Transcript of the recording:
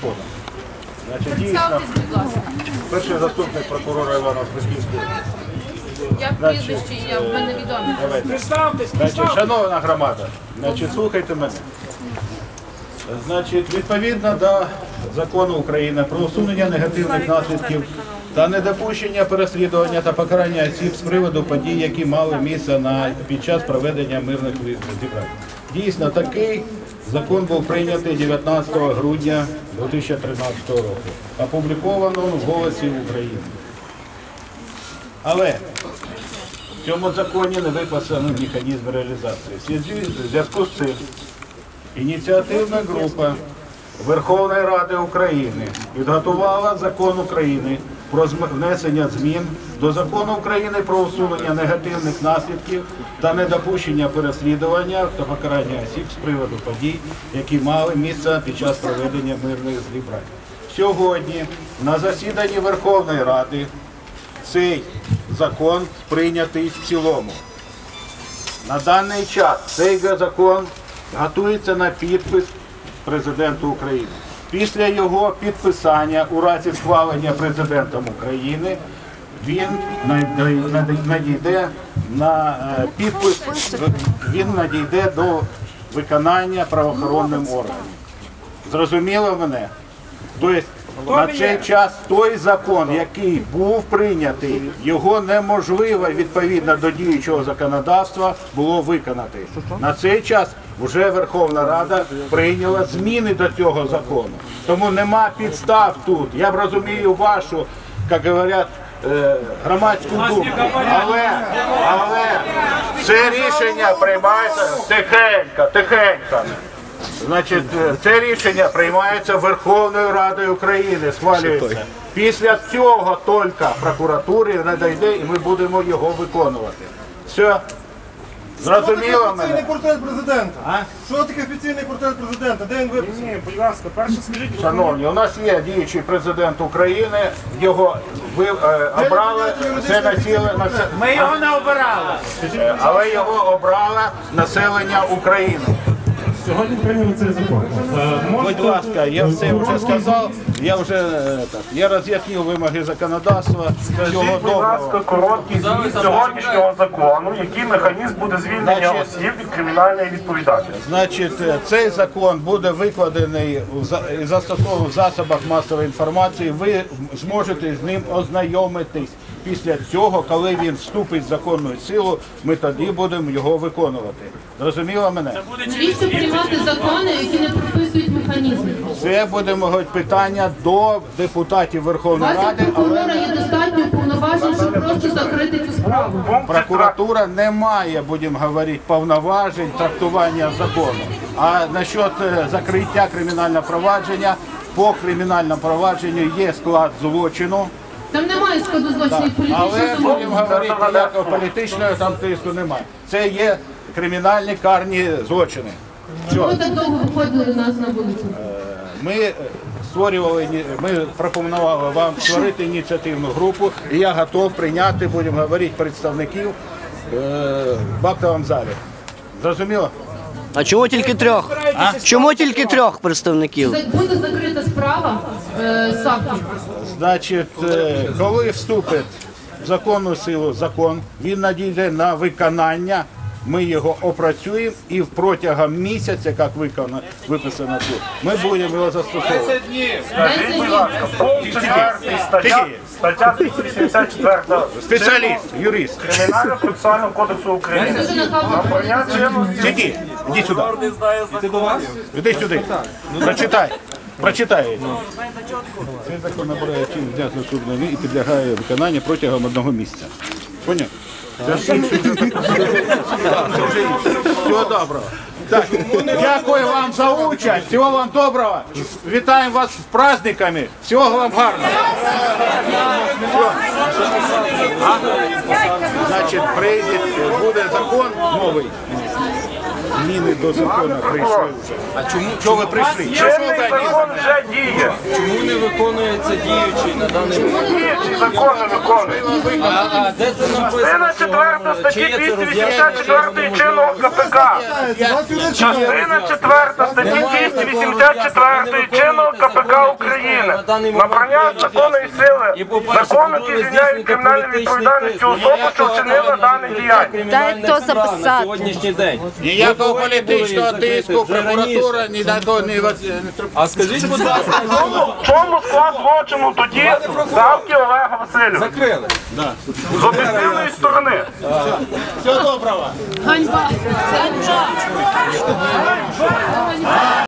законом. Значить, дійсно, Представтесь, будь ласка. перший заступник прокурора Івана Франківського. Я прізвище, я в мене відомі. Давайте. Представтесь, Значить, шановна громада, значить, слухайте мене. Значить, відповідно до закону України про усунення негативних наслідків та недопущення переслідування та покарання осіб з приводу подій, які мали місце на під час проведення мирних зібрань. Дійсно, такий закон був прийнятий 19 грудня 2013 року, опубліковано в голосі України. Але в цьому законі не виписаний механізм реалізації. В зв'язку з цим ініціативна група Верховної Ради України підготувала закон України про внесення змін до закону України про усунення негативних наслідків та недопущення переслідування та покарання осіб з приводу подій, які мали місце під час проведення мирних зібрань. Сьогодні на засіданні Верховної Ради цей закон прийнятий в цілому. На даний час цей закон готується на підпис президенту України. Після його підписання у разі схвалення президентом України він надійде на е, підпис, він надійде до виконання правоохоронним органам. Зрозуміло мене? Тобто на цей час той закон, який був прийнятий, його неможливо відповідно до діючого законодавства було виконати. На цей час вже Верховна Рада прийняла зміни до цього закону. Тому нема підстав тут. Я б розумію вашу, як говорять, е, громадську думку. Але, але це рішення приймається тихенько, тихенько. Значить, е, це рішення приймається Верховною Радою України, схвалюється. Після цього тільки прокуратурі надійде і ми будемо його виконувати. Все. Зрозуміло Офіційний портрет президента. А? Що таке офіційний портрет президента? Де він виписаний? Ні, будь ласка, перше скажіть, Шановні, у нас є діючий президент України, його ви е, обрали, це населення, ми його не обирали. але його обрало населення України. Сьогодні прийняли цей закон. Е, Будь ласка, я все вже сказав, я вже е, так, я роз'яснив вимоги законодавства. Всього Скажіть, будь ласка, доброго. короткий зміст сьогоднішнього закону, який механізм буде звільнення Значить- осіб від кримінальної відповідальності. Значить, е, цей закон буде викладений в за- і застосований в засобах масової інформації. Ви зможете з ним ознайомитись. Після цього, коли він вступить в законну силу, ми тоді будемо його виконувати. Зрозуміло мене? Навіщо приймати закони, які не прописують механізми? Це буде мабуть, питання до депутатів Верховної вас Ради, але прокурора є достатньо повноважень, щоб просто закрити цю справу. Прокуратура не має, будемо говорити, повноважень трактування закону. А насчет е, закриття кримінального провадження, по кримінальному провадженню є склад злочину, Там немає складу злочинів але політичного будемо говорити, ніякого політичного там тиску немає. Це є кримінальні карні злочини. Все. Так довго виходили до нас на вулицю. Ми е, створювали, іні- ми пропонували вам створити ініціативну групу, і я готов прийняти, будемо говорити, представників е, в актовому залі. Зрозуміло? А чому тільки трьох? Чому тільки трьох представників? Буде закрита справа е, Значить, е, коли вступить в законну силу закон, він надійде на виконання. Ми його опрацюємо і протягом місяця, як виконано, виписано тут, ми будемо його застосовувати. Скажіть, будь ласка, пункт 4 стаття, стаття 284 Спеціаліст, юрист. Кримінального процесуального кодексу України. Сиди, иди сюда. Іди сюди. Прочитай. Прочитай. Цей закон набирає чин для заступними і підлягає виконанню протягом одного місяця. Поняв? Всього доброго. Так, дякую вам за участь. Всього вам доброго. Вітаємо вас з праздниками. Всього вам гарного. Все. А? Значить, прийде, буде закон новий. Зміни до закону прийшли вже. А чому чого ви прийшли? Чинний закон вже діє. Чому не виконується діючий на даний момент? Діючий закон не виконує. А, а де це написано? Частина 4 що статті чи є це роз'яснення, чи 284 чинного КПК. Частина 4 статті 284 чинного КПК України. Набрання законної сили закону, який звільняє кримінальну відповідальність особу, що вчинила дане діяння. Дай хто записати. сьогоднішній день. Ніякого політичного тиску, прокуратура ні на то не А скажіть, будь ласка, Чому, чому склад злочину тоді Савки Олега Васильовича? закрили? З об'єктивної сторони. Ганьба. Це ганьба.